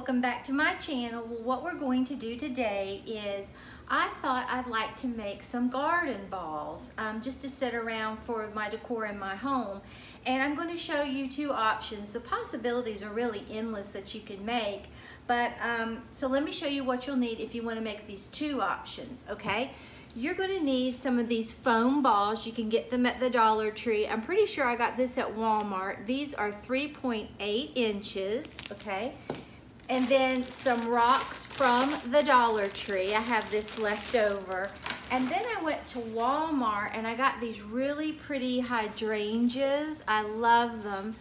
welcome back to my channel. Well, what we're going to do today is I thought I'd like to make some garden balls um, just to sit around for my decor in my home. And I'm going to show you two options. The possibilities are really endless that you can make. But um, so let me show you what you'll need if you want to make these two options, okay? You're going to need some of these foam balls. You can get them at the Dollar Tree. I'm pretty sure I got this at Walmart. These are 3.8 inches, okay? And then some rocks from the Dollar Tree. I have this left over. And then I went to Walmart and I got these really pretty hydrangeas. I love them.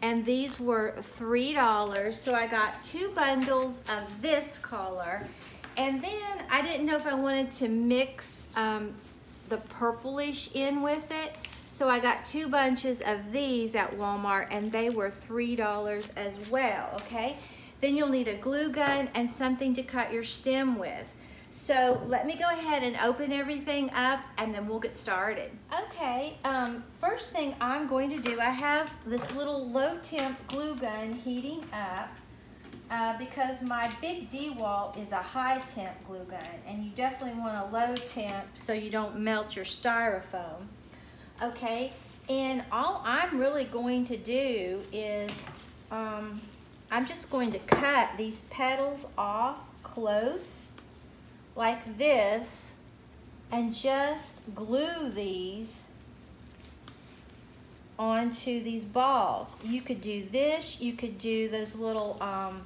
And these were $3. So I got two bundles of this color. And then I didn't know if I wanted to mix um, the purplish in with it. So I got two bunches of these at Walmart and they were $3 as well, okay? Then you'll need a glue gun and something to cut your stem with. So let me go ahead and open everything up and then we'll get started. Okay, um, first thing I'm going to do, I have this little low temp glue gun heating up uh, because my big DeWalt is a high temp glue gun and you definitely want a low temp so you don't melt your styrofoam. Okay, and all I'm really going to do is um, I'm just going to cut these petals off close like this and just glue these onto these balls. You could do this, you could do those little um,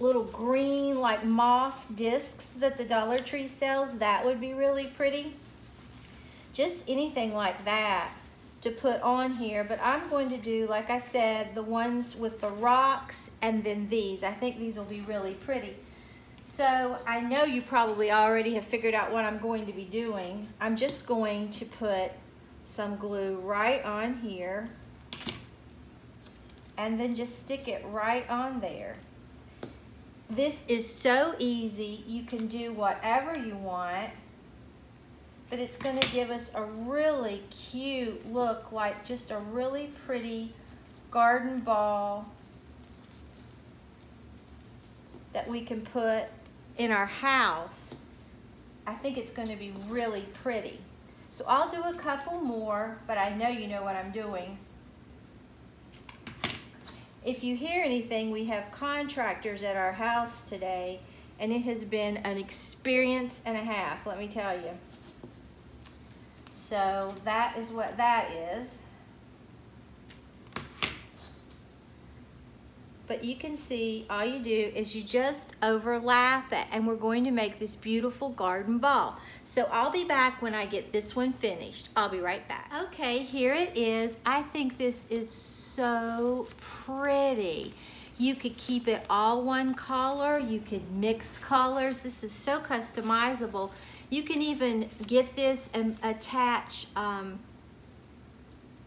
little green like moss discs that the Dollar Tree sells. That would be really pretty. Just anything like that to put on here. But I'm going to do, like I said, the ones with the rocks and then these. I think these will be really pretty. So I know you probably already have figured out what I'm going to be doing. I'm just going to put some glue right on here and then just stick it right on there. This is so easy. You can do whatever you want, but it's gonna give us a really cute look, like just a really pretty garden ball that we can put in our house. I think it's gonna be really pretty. So I'll do a couple more, but I know you know what I'm doing. If you hear anything, we have contractors at our house today, and it has been an experience and a half, let me tell you. So that is what that is. but you can see all you do is you just overlap it and we're going to make this beautiful garden ball. So I'll be back when I get this one finished. I'll be right back. Okay, here it is. I think this is so pretty. You could keep it all one color. You could mix colors. This is so customizable. You can even get this and attach um,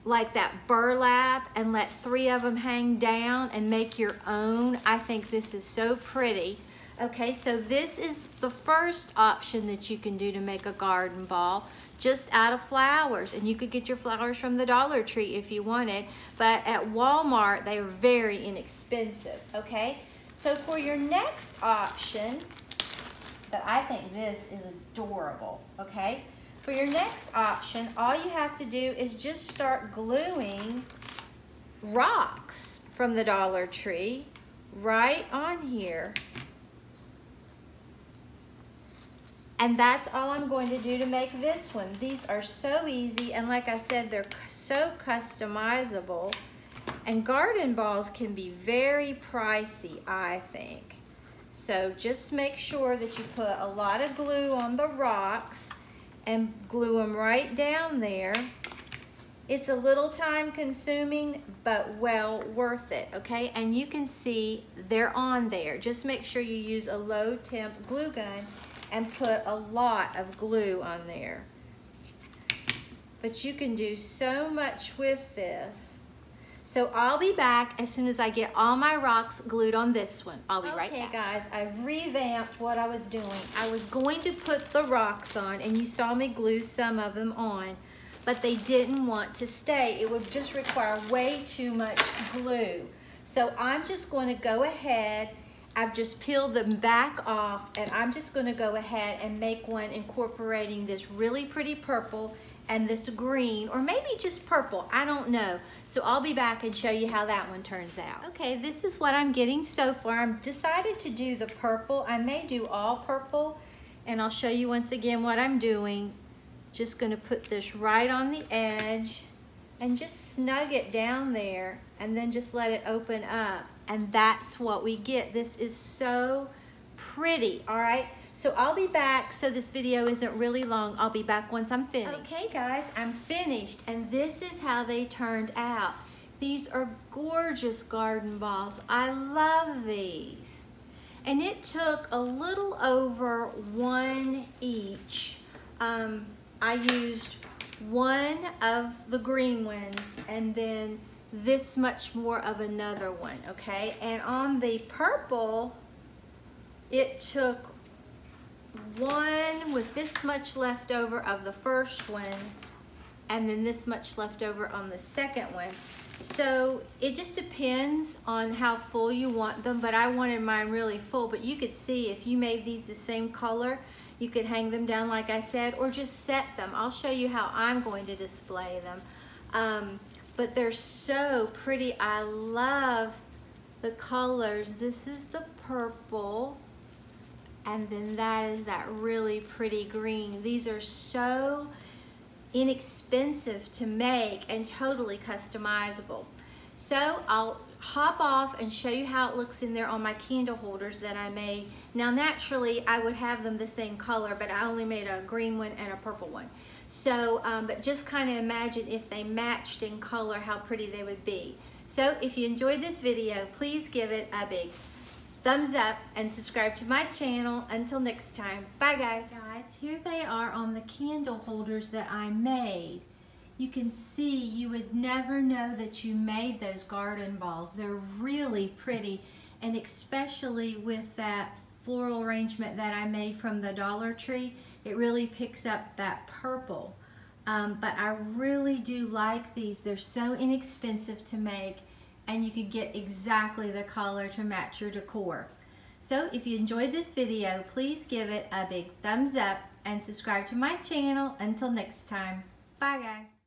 like that burlap and let three of them hang down and make your own. I think this is so pretty. Okay, so this is the first option that you can do to make a garden ball just out of flowers. And you could get your flowers from the Dollar Tree if you wanted. But at Walmart, they are very inexpensive, okay? So for your next option, but I think this is adorable, okay? For your next option, all you have to do is just start gluing rocks from the Dollar Tree right on here. And that's all I'm going to do to make this one. These are so easy, and like I said, they're so customizable. And garden balls can be very pricey, I think. So just make sure that you put a lot of glue on the rocks and glue them right down there. It's a little time consuming, but well worth it, okay? And you can see they're on there. Just make sure you use a low temp glue gun and put a lot of glue on there. But you can do so much with this. So I'll be back as soon as I get all my rocks glued on this one. I'll be okay, right back. Okay guys, I've revamped what I was doing. I was going to put the rocks on and you saw me glue some of them on, but they didn't want to stay. It would just require way too much glue. So I'm just going to go ahead I've just peeled them back off and I'm just gonna go ahead and make one incorporating this really pretty purple and this green, or maybe just purple, I don't know. So I'll be back and show you how that one turns out. Okay, this is what I'm getting so far. I'm decided to do the purple. I may do all purple, and I'll show you once again what I'm doing. Just gonna put this right on the edge and just snug it down there and then just let it open up. And that's what we get. This is so pretty, all right? So I'll be back, so this video isn't really long. I'll be back once I'm finished. Okay guys, I'm finished and this is how they turned out. These are gorgeous garden balls. I love these. And it took a little over one each. Um, I used one of the green ones and then this much more of another one, okay? And on the purple, it took one with this much left over of the first one and then this much left over on the second one. So it just depends on how full you want them, but I wanted mine really full, but you could see if you made these the same color, you could hang them down like I said, or just set them. I'll show you how I'm going to display them. Um, but they're so pretty. I love the colors. This is the purple. And then that is that really pretty green. These are so inexpensive to make and totally customizable. So I'll hop off and show you how it looks in there on my candle holders that I made. Now naturally I would have them the same color but I only made a green one and a purple one. So, um, but just kind of imagine if they matched in color how pretty they would be. So if you enjoyed this video, please give it a big thumbs up and subscribe to my channel. Until next time, bye guys. Guys, here they are on the candle holders that I made. You can see you would never know that you made those garden balls. They're really pretty and especially with that floral arrangement that I made from the Dollar Tree, it really picks up that purple. Um, but I really do like these. They're so inexpensive to make and you can get exactly the color to match your decor. So if you enjoyed this video, please give it a big thumbs up and subscribe to my channel. Until next time, bye guys.